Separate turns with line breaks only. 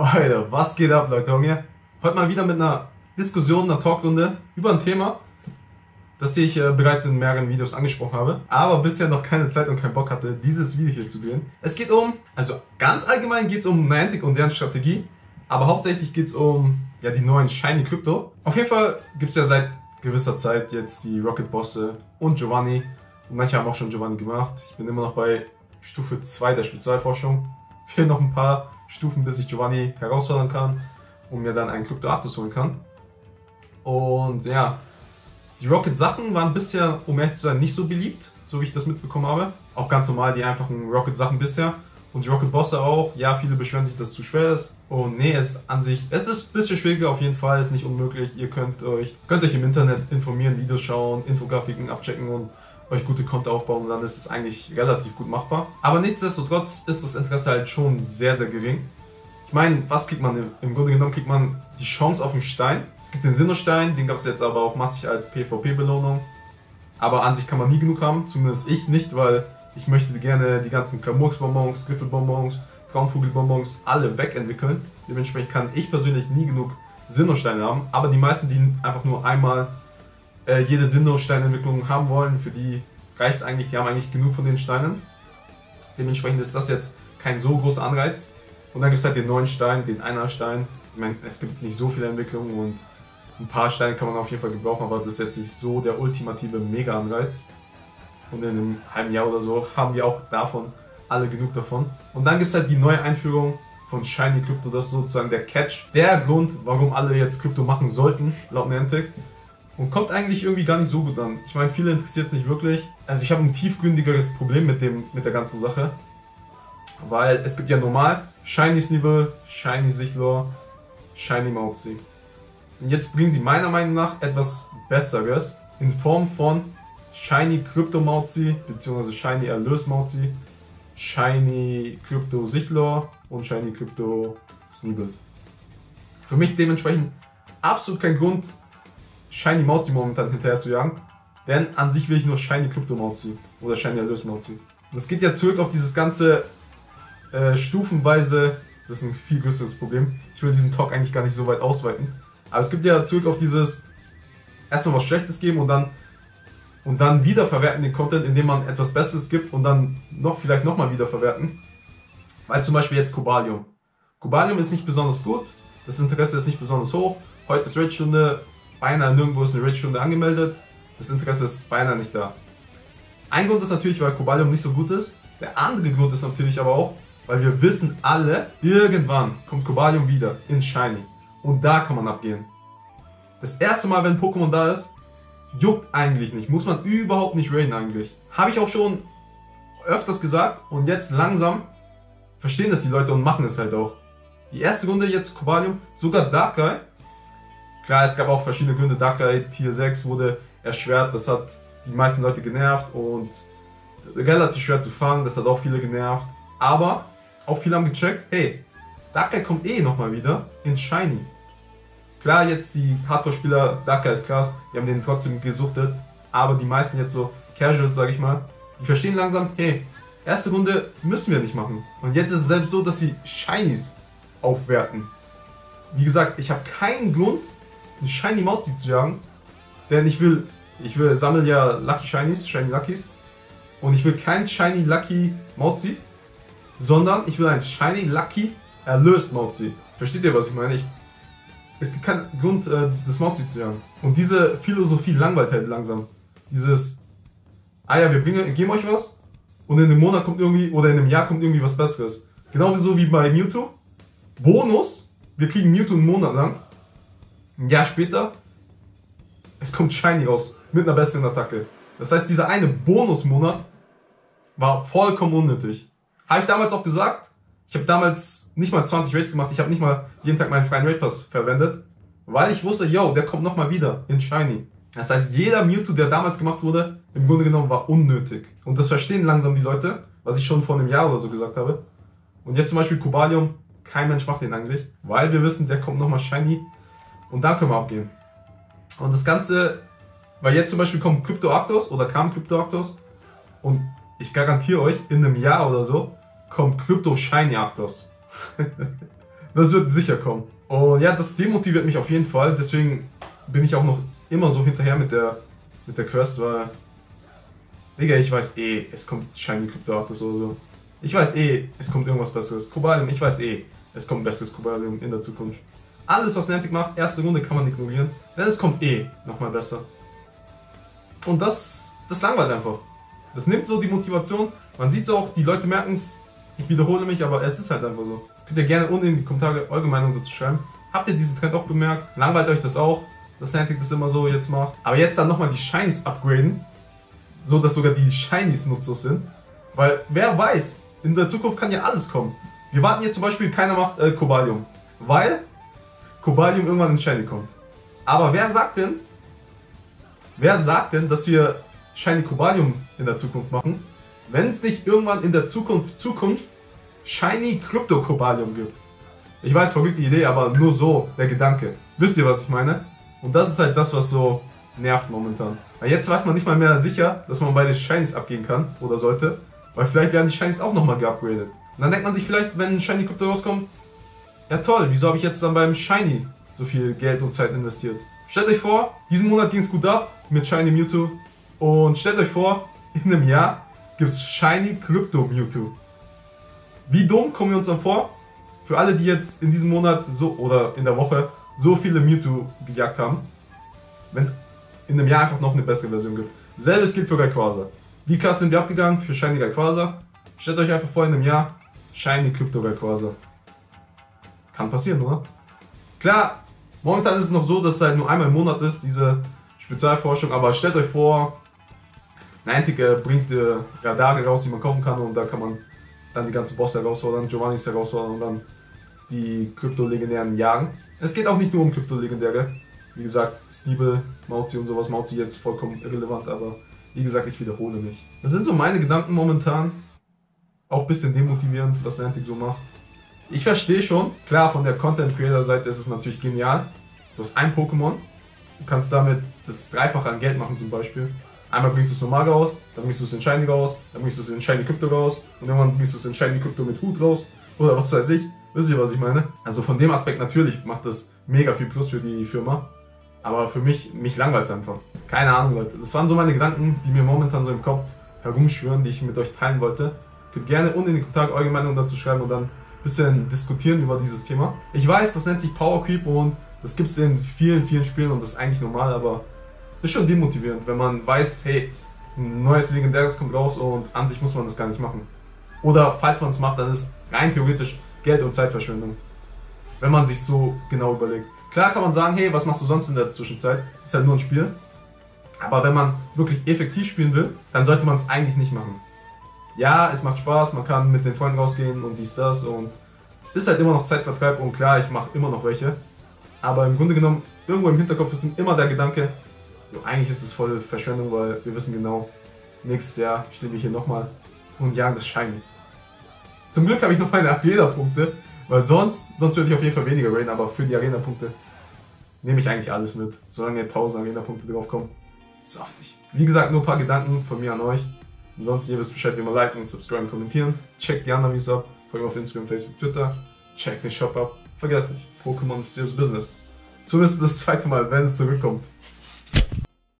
Alter, was geht ab, Leute? Heute mal wieder mit einer Diskussion, einer Talkrunde über ein Thema, das ich äh, bereits in mehreren Videos angesprochen habe, aber bisher noch keine Zeit und keinen Bock hatte, dieses Video hier zu drehen. Es geht um, also ganz allgemein geht es um Niantic und deren Strategie, aber hauptsächlich geht es um ja, die neuen Shiny Crypto. Auf jeden Fall gibt es ja seit gewisser Zeit jetzt die Rocket Bosse und Giovanni. Und manche haben auch schon Giovanni gemacht. Ich bin immer noch bei Stufe 2 der Spezialforschung. Fehlen noch ein paar Stufen, bis ich Giovanni herausfordern kann und mir dann einen Krypto Arctos holen kann. Und ja, die Rocket-Sachen waren bisher, um ehrlich zu sein, nicht so beliebt, so wie ich das mitbekommen habe. Auch ganz normal die einfachen Rocket-Sachen bisher. Und die Rocket-Bosse auch. Ja, viele beschweren sich, dass es zu schwer ist. Und nee, es ist an sich, es ist ein bisschen schwieriger auf jeden Fall, ist nicht unmöglich. Ihr könnt euch, könnt euch im Internet informieren, Videos schauen, Infografiken abchecken und euch gute Konto aufbauen, dann ist es eigentlich relativ gut machbar. Aber nichtsdestotrotz ist das Interesse halt schon sehr, sehr gering. Ich meine, was kriegt man? Im Grunde genommen kriegt man die Chance auf den Stein. Es gibt den Sinnostein, den gab es jetzt aber auch massig als PvP-Belohnung. Aber an sich kann man nie genug haben, zumindest ich nicht, weil ich möchte gerne die ganzen Klamurksbonbons, Griffelbonbons, Traumvogelbonbons alle wegentwickeln. Dementsprechend kann ich persönlich nie genug Sinnosteine haben, aber die meisten, die einfach nur einmal äh, jede Sinnoh-Steinentwicklung haben wollen, für die reicht es eigentlich, die haben eigentlich genug von den Steinen. Dementsprechend ist das jetzt kein so großer Anreiz. Und dann gibt es halt den neuen Stein, den Einer-Stein. Ich meine, es gibt nicht so viele Entwicklungen und ein paar Steine kann man auf jeden Fall gebrauchen, aber das ist jetzt nicht so der ultimative Mega-Anreiz. Und in einem halben Jahr oder so haben wir auch davon alle genug davon. Und dann gibt es halt die neue Einführung von Shiny Crypto, das ist sozusagen der Catch. Der Grund, warum alle jetzt Krypto machen sollten, laut Niantic. Und kommt eigentlich irgendwie gar nicht so gut an. Ich meine, viele interessiert es nicht wirklich. Also ich habe ein tiefgründigeres Problem mit, dem, mit der ganzen Sache. Weil es gibt ja normal Shiny Sneeble, Shiny Sichlor, Shiny Mauzi. Und jetzt bringen sie meiner Meinung nach etwas Besseres in Form von Shiny Crypto Mauzi bzw. Shiny Erlös Mauzi, Shiny Crypto Sichlor und Shiny Crypto Sneeble. Für mich dementsprechend absolut kein Grund, Shiny Mauzi momentan hinterher zu jagen. Denn an sich will ich nur Shiny Crypto Mauzi oder Shiny Erlös Mauzi. Das geht ja zurück auf dieses ganze äh, stufenweise, das ist ein viel größeres Problem. Ich will diesen Talk eigentlich gar nicht so weit ausweiten. Aber es gibt ja zurück auf dieses erstmal was Schlechtes geben und dann und dann wiederverwerten den Content, indem man etwas Besseres gibt und dann noch vielleicht nochmal wiederverwerten. Weil zum Beispiel jetzt Cobalium. Cobalium ist nicht besonders gut, das Interesse ist nicht besonders hoch. Heute ist Raid-Stunde, beinahe nirgendwo ist eine Raid-Stunde angemeldet. Das Interesse ist beinahe nicht da. Ein Grund ist natürlich, weil Cobalium nicht so gut ist. Der andere Grund ist natürlich aber auch, weil wir wissen alle, irgendwann kommt Cobalium wieder in Shiny. Und da kann man abgehen. Das erste Mal, wenn Pokémon da ist, juckt eigentlich nicht. Muss man überhaupt nicht raiden eigentlich. Habe ich auch schon öfters gesagt und jetzt langsam verstehen das die Leute und machen es halt auch. Die erste Runde jetzt Cobalium, sogar Darkrai Klar, es gab auch verschiedene Gründe. Darkrai Tier 6 wurde erschwert, das hat die meisten Leute genervt und relativ schwer zu fangen, das hat auch viele genervt. Aber auch viele haben gecheckt, hey, Darkrai kommt eh nochmal wieder in Shiny. Klar, jetzt die Hardcore-Spieler, Darkrai ist krass, die haben den trotzdem gesuchtet, aber die meisten jetzt so Casuals, sag ich mal, die verstehen langsam, hey, erste Runde müssen wir nicht machen. Und jetzt ist es selbst so, dass sie Shinies aufwerten. Wie gesagt, ich habe keinen Grund, einen Shiny Mauzi zu jagen. Denn ich will, ich will sammeln ja Lucky Shinies, Shiny Luckies. Und ich will kein Shiny Lucky Mauzi, sondern ich will ein Shiny Lucky erlöst Mauzi. Versteht ihr, was ich meine? Ich, es gibt keinen Grund, äh, das Mauzi zu jagen. Und diese Philosophie langweilt halt langsam. Dieses, ah ja, wir bringen, geben euch was und in einem Monat kommt irgendwie, oder in einem Jahr kommt irgendwie was Besseres. Genau so wie bei Mewtwo. Bonus, wir kriegen Mewtwo einen Monat lang ein Jahr später, es kommt Shiny raus mit einer besseren Attacke. Das heißt, dieser eine Bonusmonat war vollkommen unnötig. Habe ich damals auch gesagt. Ich habe damals nicht mal 20 Raids gemacht. Ich habe nicht mal jeden Tag meinen freien Raid Pass verwendet, weil ich wusste, yo, der kommt nochmal wieder in Shiny. Das heißt, jeder Mewtwo, der damals gemacht wurde, im Grunde genommen war unnötig. Und das verstehen langsam die Leute, was ich schon vor einem Jahr oder so gesagt habe. Und jetzt zum Beispiel Cobalium, kein Mensch macht den eigentlich, weil wir wissen, der kommt nochmal Shiny und da können wir abgehen. Und das Ganze, weil jetzt zum Beispiel kommt Kryptoactos oder kam Kryptoactos und ich garantiere euch, in einem Jahr oder so kommt Krypto Shiny Actos. Das wird sicher kommen. Und ja, das demotiviert mich auf jeden Fall. Deswegen bin ich auch noch immer so hinterher mit der, mit der Quest, weil. Digga, ich weiß eh, es kommt Shiny Cryptoaptus oder so. Ich weiß eh, es kommt irgendwas Besseres. Kobalium, ich weiß eh, es kommt besseres Kobalium in der Zukunft. Alles, was Niantic macht, erste Runde kann man ignorieren, denn es kommt eh nochmal besser. Und das, das langweilt einfach. Das nimmt so die Motivation. Man sieht es auch, die Leute merken es. Ich wiederhole mich, aber es ist halt einfach so. Könnt ihr gerne unten in die Kommentare eure Meinung dazu schreiben. Habt ihr diesen Trend auch bemerkt? Langweilt euch das auch, dass Niantic das immer so jetzt macht? Aber jetzt dann nochmal die Shinies upgraden, so dass sogar die Shinies nutzlos sind. Weil wer weiß, in der Zukunft kann ja alles kommen. Wir warten jetzt zum Beispiel, keiner macht äh, Kobalium. Weil Kobalium irgendwann in Shiny kommt. Aber wer sagt denn, wer sagt denn, dass wir Shiny Kobalium in der Zukunft machen, wenn es nicht irgendwann in der Zukunft, Zukunft Shiny Krypto Kobalium gibt? Ich weiß, verrückte Idee, aber nur so der Gedanke. Wisst ihr, was ich meine? Und das ist halt das, was so nervt momentan. Weil jetzt weiß man nicht mal mehr sicher, dass man bei den Shinies abgehen kann oder sollte. Weil vielleicht werden die Shinies auch nochmal geupgradet. Und dann denkt man sich vielleicht, wenn ein Shiny Krypto rauskommt, ja toll, wieso habe ich jetzt dann beim Shiny so viel Geld und Zeit investiert? Stellt euch vor, diesen Monat ging es gut ab mit Shiny Mewtwo. Und stellt euch vor, in einem Jahr gibt es Shiny Crypto Mewtwo. Wie dumm kommen wir uns dann vor? Für alle, die jetzt in diesem Monat so oder in der Woche so viele Mewtwo gejagt haben, wenn es in einem Jahr einfach noch eine bessere Version gibt. Selbes gilt für Rayquaza. Wie krass sind wir abgegangen für Shiny Rayquaza? Stellt euch einfach vor, in einem Jahr Shiny Crypto Rayquaza. Kann passieren, oder? Klar, momentan ist es noch so, dass es halt nur einmal im Monat ist, diese Spezialforschung, aber stellt euch vor, Niantic bringt äh, Radare raus, die man kaufen kann und da kann man dann die ganzen Bosse herausfordern, Giovannis herausfordern und dann die Krypto-Legendären jagen. Es geht auch nicht nur um Krypto-Legendäre. Wie gesagt, Steeble, Mauzi und sowas, Mauzi jetzt vollkommen irrelevant, aber wie gesagt, ich wiederhole mich. Das sind so meine Gedanken momentan. Auch ein bisschen demotivierend, was Niantic so macht. Ich verstehe schon, klar, von der Content-Creator-Seite ist es natürlich genial. Du hast ein Pokémon, du kannst damit das Dreifache an Geld machen zum Beispiel. Einmal bringst du es normal raus, dann bringst du es in Shiny raus, dann bringst du es in Shiny Crypto raus und irgendwann bringst du es in Shiny Crypto mit Hut raus oder was weiß ich. Wisst ihr, was ich meine? Also von dem Aspekt natürlich macht das mega viel Plus für die Firma. Aber für mich, mich langweilt es einfach. Keine Ahnung, Leute. Das waren so meine Gedanken, die mir momentan so im Kopf herumschwören, die ich mit euch teilen wollte. Könnt gerne unten in die Kommentare eure Meinung dazu schreiben und dann bisschen diskutieren über dieses Thema. Ich weiß, das nennt sich Power Creep und das gibt es in vielen, vielen Spielen und das ist eigentlich normal, aber das ist schon demotivierend, wenn man weiß, hey, ein neues Legendäres kommt raus und an sich muss man das gar nicht machen. Oder falls man es macht, dann ist rein theoretisch Geld- und Zeitverschwendung. Wenn man sich so genau überlegt. Klar kann man sagen, hey, was machst du sonst in der Zwischenzeit? Ist halt nur ein Spiel. Aber wenn man wirklich effektiv spielen will, dann sollte man es eigentlich nicht machen. Ja, es macht Spaß, man kann mit den Freunden rausgehen und dies, das und ist halt immer noch Zeitvertreib und klar, ich mache immer noch welche. Aber im Grunde genommen, irgendwo im Hinterkopf ist immer der Gedanke, eigentlich ist es voll Verschwendung, weil wir wissen genau, nächstes Jahr stehen wir hier nochmal und jagen das Shiny. Zum Glück habe ich noch meine Arena-Punkte, weil sonst, sonst würde ich auf jeden Fall weniger raiden, aber für die Arena-Punkte nehme ich eigentlich alles mit. Solange 1000 Arena-Punkte draufkommen, saftig. Wie gesagt, nur ein paar Gedanken von mir an euch. Ansonsten, ihr wisst Bescheid, wie man liken, subscriben, kommentieren. Checkt die anderen Videos ab. Folgt mir auf Instagram, Facebook, Twitter. Checkt den Shop ab. Vergesst nicht, Pokémon ist serious Business. Zumindest das zweite Mal, wenn es zurückkommt.